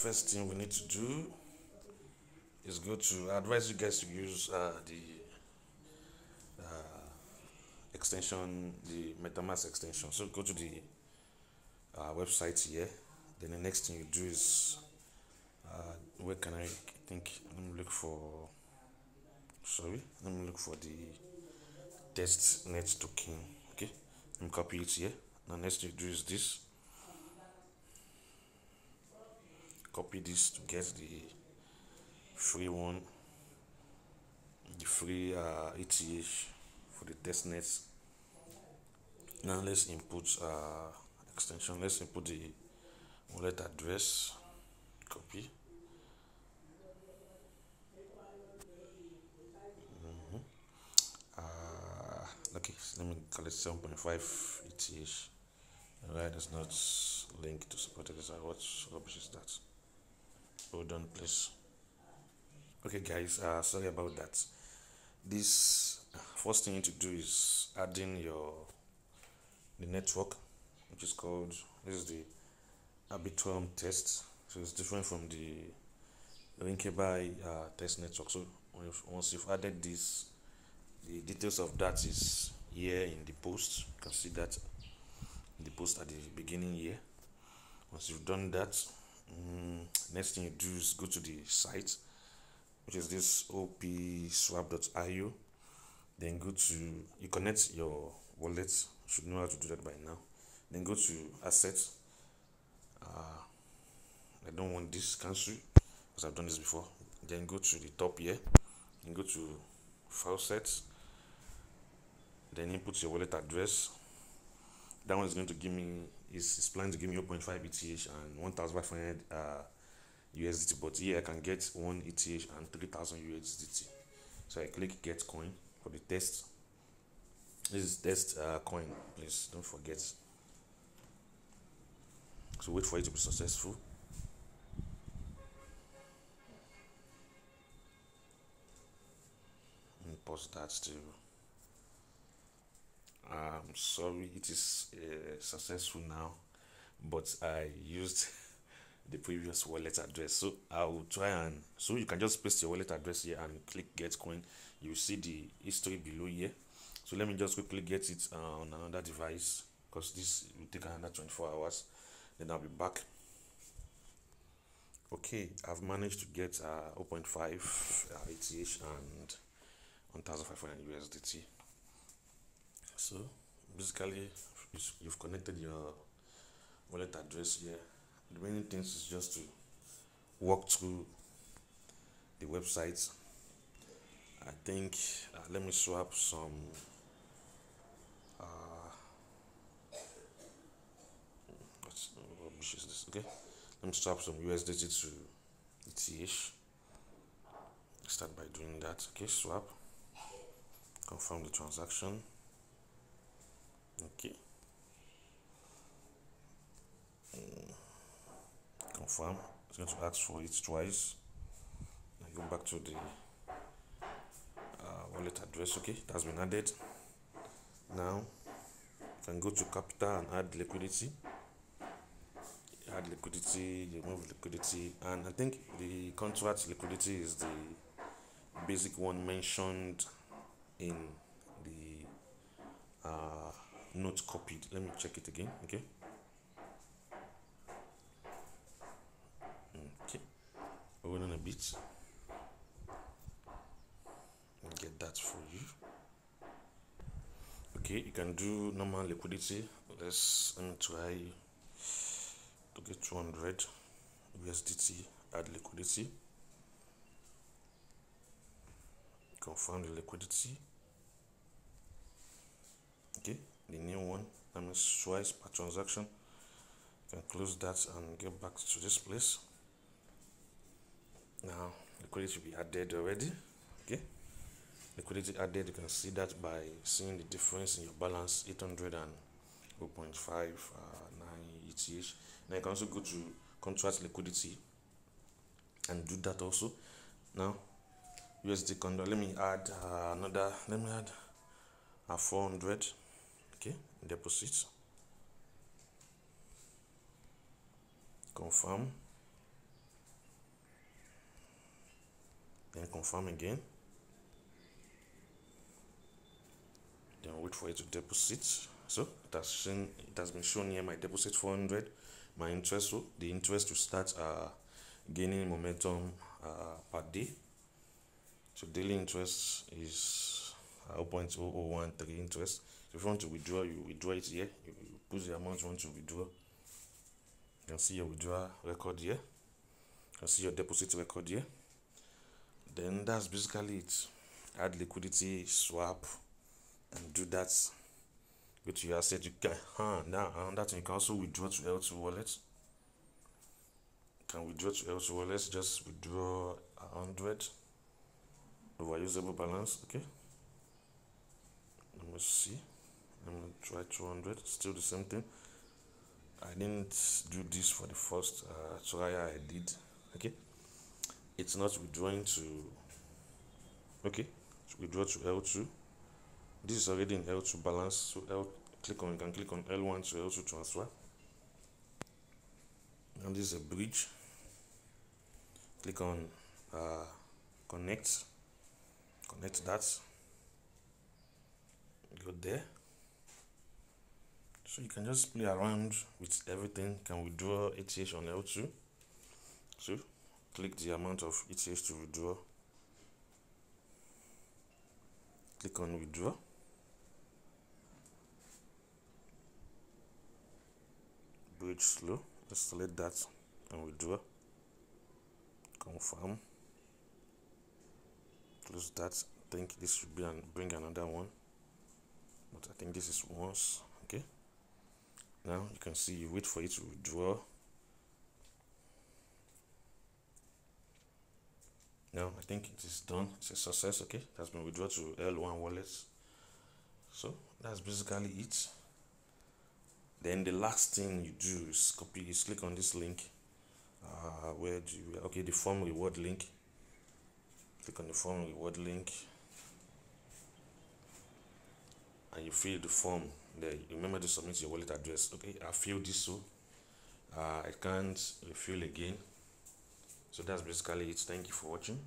first thing we need to do is go to I advise you guys to use uh, the uh, extension the metamask extension. So go to the uh, website here. Then the next thing you do is uh, where can I think let me look for sorry let me look for the test net token. Okay me copy it here. Now next thing you do is this copy this to get the free one the free uh, ETH for the testnet now let's input uh, extension. Let's input the wallet address copy. Mm -hmm. uh, okay let me call it 7.5 ETH right it's not linked to support. It what rubbish is that hold on please. Okay guys uh sorry about that. This first thing you need to do is adding your the network which is called this is the arbitrum test. So it's different from the Rinkeby uh, test network. So once you've added this the details of that is here in the post. You can see that the post at the beginning here. Once you've done that mm, next thing you do is go to the site which is this opswap.io then go to you connect your wallet should know how to do that by now. Then go to assets. Uh, I don't want this cancel because I've done this before. Then go to the top here. And go to faucets. Then input your wallet address. That one is going to give me is, is planning to give me 0.5 ETH and 1500 uh, USDT but here I can get 1 ETH and 3000 USDT so I click get coin for the test. This is test uh, coin please don't forget. So wait for it to be successful. And pause that too I'm sorry it is uh, successful now but I used the previous wallet address. So I will try and so you can just paste your wallet address here and click get coin. You see the history below here. So let me just quickly get it uh, on another device because this will take another 24 hours. Then I'll be back. Okay I've managed to get uh, 0.5 uh, ETH and 1500 USDT so basically you've connected your wallet address here. The main things is just to walk through the website. I think uh, let me swap some uh, what is this? Okay let me swap some USDT to ETH start by doing that. Okay swap. Confirm the transaction okay mm. confirm. It's going to ask for it twice. I go back to the uh, wallet address okay that's been added. Now you can go to capital and add liquidity. Add liquidity remove liquidity and i think the contract liquidity is the basic one mentioned in the uh, note copied. Let me check it again okay? Okay. Hold on a bit get that for you. Okay you can do normal liquidity. Let's let me try to get 200 USDT add liquidity. Confirm the liquidity the new one. That means twice per transaction. You can close that and get back to this place. Now liquidity will be added already. Okay. Liquidity added you can see that by seeing the difference in your balance 800 and 0.5 uh, 9 ETH now you can also go to contract liquidity and do that also. Now USD condo let me add uh, another let me add a 400 okay deposit. confirm. Then confirm again. Then wait for it to deposit. So it has shown it has been shown here my deposit 400 my interest so the interest to start uh, gaining momentum uh, per day. So daily interest is uh, 0.0013 interest. So if you want to withdraw you withdraw it here. You, you put the amount you want to withdraw. You can see your withdrawal record here. You can see your deposit record here. Then that's basically it. Add liquidity swap and do that go to your asset. You can huh, now and that you can also withdraw to l2 wallet. Can withdraw to l2 wallet. Just withdraw 100 over usable balance okay me see let me try 200 still the same thing. I didn't do this for the first uh, try i did okay? It's not withdrawing to okay withdraw to l2 this is already in l2 balance so l click on you can click on l1 to l2 transfer. And this is a bridge. Click on uh, connect. Connect that go there. So you can just play around with everything. Can withdraw ETH on L2 so click the amount of ETH to withdraw. Click on withdraw. Bridge slow. Let's select that and withdraw. Confirm. Close that. I think this should be and bring another one but I think this is once okay? Now you can see you wait for it to withdraw now I think it is done. It's a success okay? That's been withdrawn to L1 wallets. So that's basically it. Then the last thing you do is copy is click on this link. Uh, where do you okay the form reward link. Click on the form reward link and you fill the form there remember to submit your wallet address. Okay i filled this so uh, i can't refill again. So that's basically it. Thank you for watching